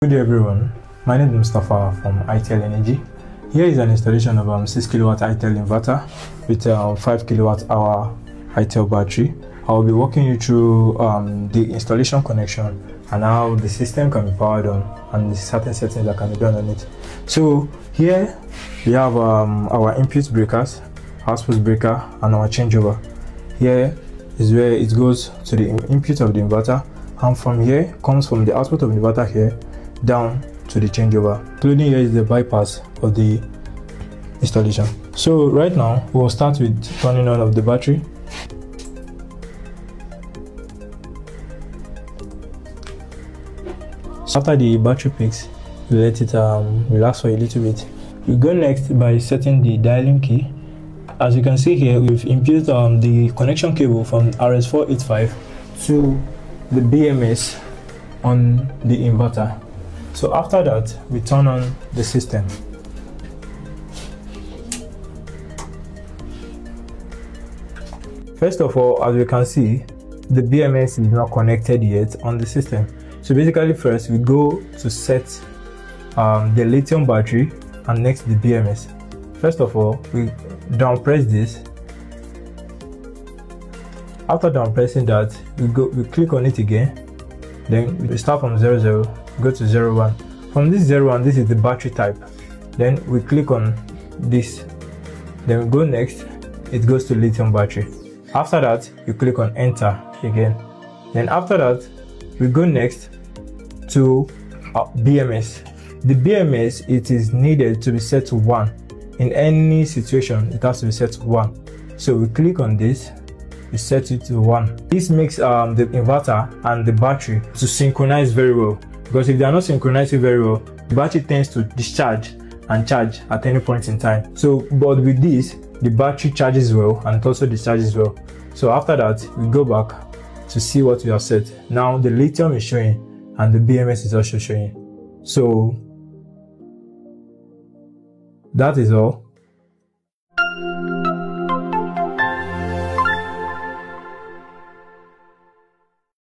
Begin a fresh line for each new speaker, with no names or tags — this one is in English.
Good day everyone, my name is Mustafa from ITEL Energy. Here is an installation of um, 6 kilowatt ITEL inverter with a um, 5 kilowatt hour ITEL battery. I will be walking you through um, the installation connection and how the system can be powered on and the certain settings that can be done on it. So here we have um, our input breakers, output breaker and our changeover. Here is where it goes to the input of the inverter and from here comes from the output of the inverter here down to the changeover. Including here is the bypass of the installation. So right now we'll start with turning on of the battery. After the battery picks we let it um, relax for a little bit. We go next by setting the dialing key. As you can see here we've input um, the connection cable from rs485 to the bms on the inverter so after that, we turn on the system. First of all, as we can see, the BMS is not connected yet on the system. So basically first we go to set um, the lithium battery and next the BMS. First of all, we down press this. After down pressing that, we go we click on it again. Then we start from 00 go to 01 from this 01 this is the battery type. Then we click on this. Then we go next it goes to lithium battery. After that you click on enter again. Then after that we go next to uh, BMS the BMS it is needed to be set to 1 in any situation it has to be set to 1 so we click on this we set it to 1 this makes um, the inverter and the battery to synchronize very well because if they are not synchronizing very well, the battery tends to discharge and charge at any point in time. So, but with this, the battery charges well and it also discharges well. So after that, we go back to see what we have set. Now the lithium is showing and the BMS is also showing. So that is all.